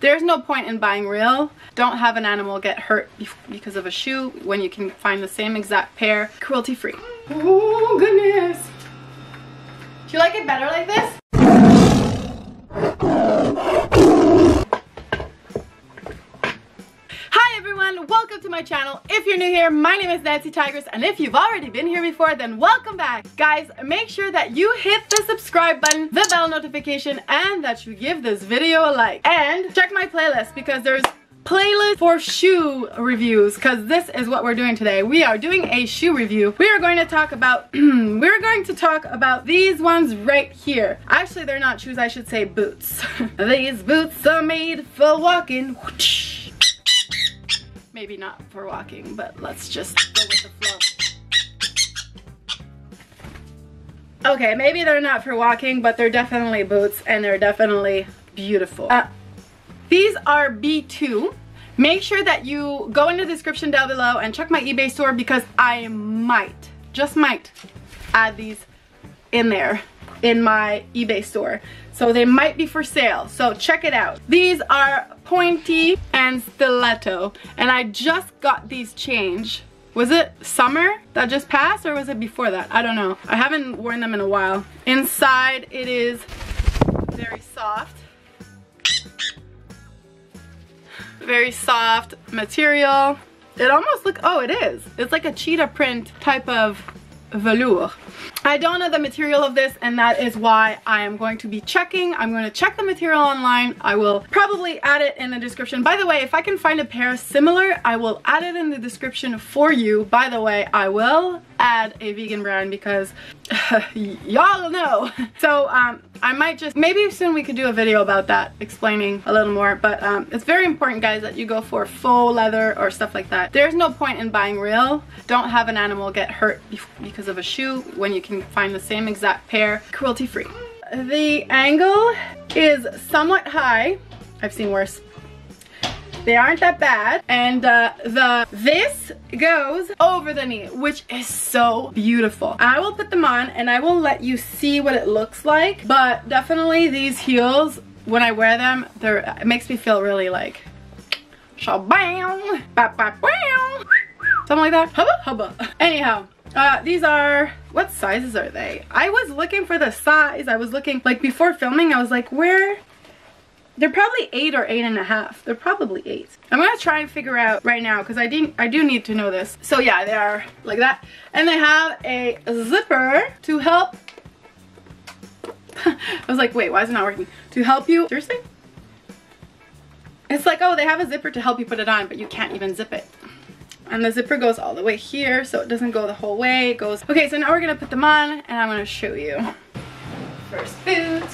There's no point in buying real. Don't have an animal get hurt because of a shoe when you can find the same exact pair cruelty free. Oh goodness. Do you like it better like this? Everyone, welcome to my channel. If you're new here, my name is Nancy Tigress and if you've already been here before, then welcome back. Guys, make sure that you hit the subscribe button, the bell notification, and that you give this video a like. And check my playlist because there's playlist for shoe reviews because this is what we're doing today. We are doing a shoe review. We are going to talk about, we're going to talk about these ones right here. Actually, they're not shoes, I should say boots. these boots are made for walking. Maybe not for walking, but let's just go with the flow. Okay, maybe they're not for walking, but they're definitely boots and they're definitely beautiful. Uh, these are B2. Make sure that you go in the description down below and check my eBay store because I might, just might, add these in there in my eBay store. So they might be for sale. So check it out. These are pointy and stiletto. And I just got these change. Was it summer that just passed or was it before that? I don't know. I haven't worn them in a while. Inside it is very soft very soft material. It almost look, oh it is. It's like a cheetah print type of velour. I don't know the material of this and that is why I am going to be checking. I'm going to check the material online. I will probably add it in the description. By the way, if I can find a pair similar, I will add it in the description for you. By the way, I will add a vegan brand because y'all know. So um, I might just, maybe soon we could do a video about that, explaining a little more. But um, it's very important, guys, that you go for faux leather or stuff like that. There's no point in buying real. Don't have an animal get hurt because of a shoe when you can find the same exact pair cruelty free. The angle is somewhat high. I've seen worse. They aren't that bad. And uh, the this goes over the knee, which is so beautiful. I will put them on and I will let you see what it looks like. But definitely these heels, when I wear them, they're, it makes me feel really like, shabam, ba ba something like that. Hubba hubba. Anyhow, uh, these are, what sizes are they? I was looking for the size. I was looking, like before filming, I was like, where they're probably eight or eight and a half. They're probably eight. I'm gonna try and figure out right now because I didn't I do need to know this. So yeah, they are like that. And they have a zipper to help I was like, wait, why is it not working? To help you, seriously? It's like, oh, they have a zipper to help you put it on, but you can't even zip it. And the zipper goes all the way here, so it doesn't go the whole way. It goes, okay, so now we're gonna put them on and I'm gonna show you. First boot.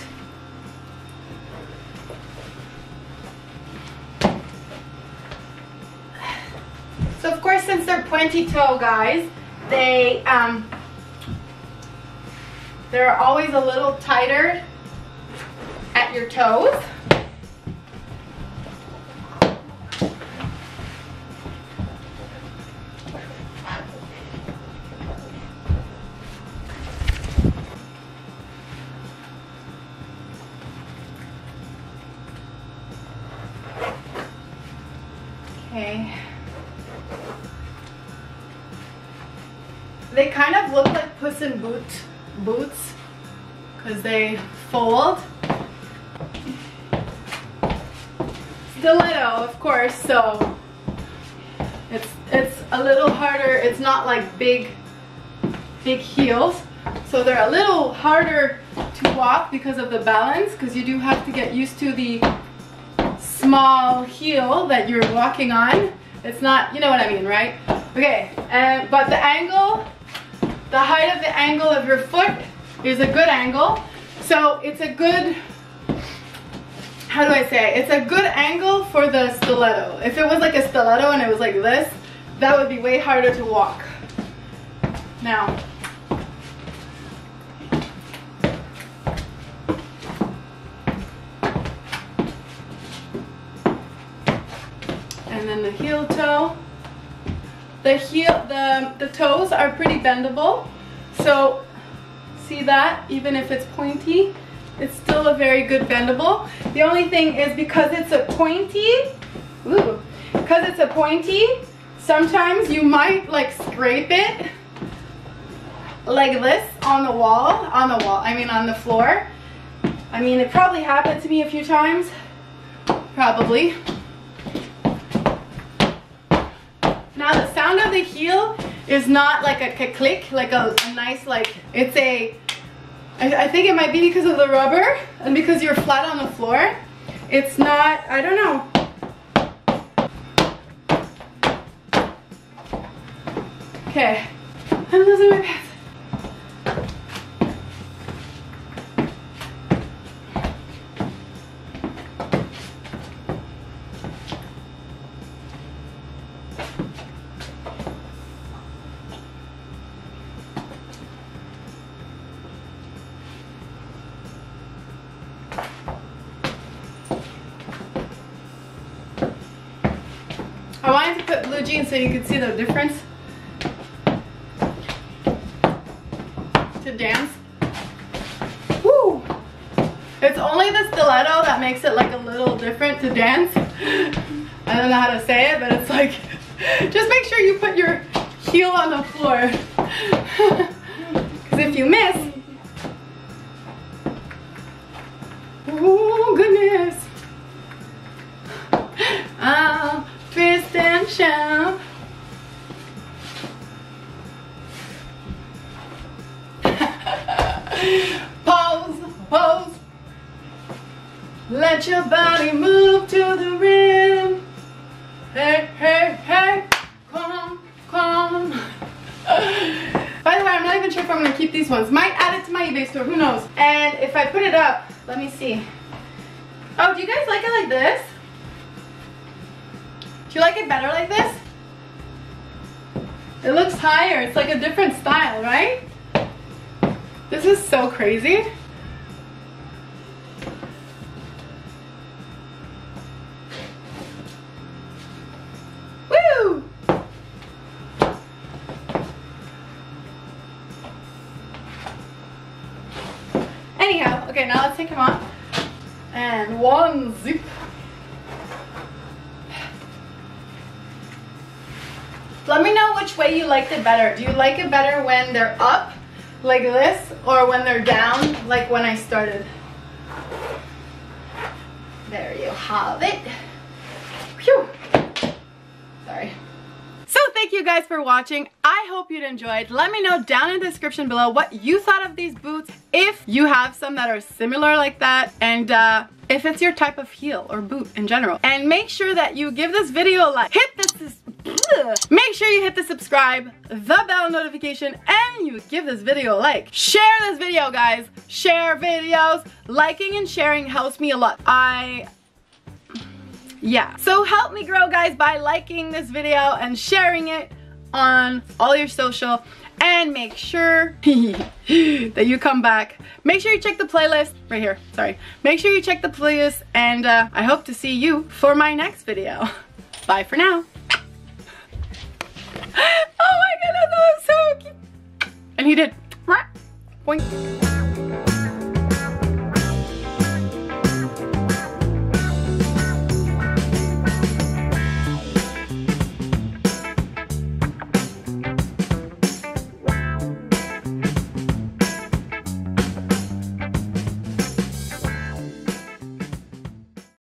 So of course, since they're pointy toe guys, they, um, they're always a little tighter at your toes. Look like Puss in Boot boots because they fold. Stiletto, of course, so it's it's a little harder. It's not like big big heels. So they're a little harder to walk because of the balance because you do have to get used to the small heel that you're walking on. It's not, you know what I mean, right? Okay, and but the angle the height of the angle of your foot is a good angle. So it's a good, how do I say, it's a good angle for the stiletto. If it was like a stiletto and it was like this, that would be way harder to walk. Now, and then the heel toe. The heel, the, the toes are pretty bendable. So see that, even if it's pointy, It's still a very good bendable. The only thing is because it's a pointy, ooh, because it's a pointy, sometimes you might like scrape it like this on the wall, on the wall, I mean on the floor. I mean, it probably happened to me a few times, probably. Now the heel is not like a click, like a, a nice, like, it's a, I, I think it might be because of the rubber and because you're flat on the floor. It's not, I don't know. Okay, I'm losing my pants. Wanted to put blue jeans so you could see the difference. To dance. Woo! It's only the stiletto that makes it like a little different to dance. I don't know how to say it, but it's like, just make sure you put your heel on the floor. Because if you miss, these ones. Might add it to my eBay store, who knows? And if I put it up, let me see. Oh, do you guys like it like this? Do you like it better like this? It looks higher, it's like a different style, right? This is so crazy. Okay, now let's take him off. And one zip. Let me know which way you liked it better. Do you like it better when they're up like this or when they're down like when I started? There you have it. Phew. Sorry. So thank you guys for watching. I hope you enjoyed. Let me know down in the description below what you thought of these boots. If you have some that are similar like that and uh, if it's your type of heel or boot in general. And make sure that you give this video a like. Hit this, make sure you hit the subscribe, the bell notification, and you give this video a like. Share this video, guys. Share videos. Liking and sharing helps me a lot. I yeah. So help me grow guys by liking this video and sharing it on all your social. And make sure that you come back. Make sure you check the playlist right here. Sorry. Make sure you check the playlist and uh, I hope to see you for my next video. Bye for now. Oh my goodness that was so cute. And he did. Boink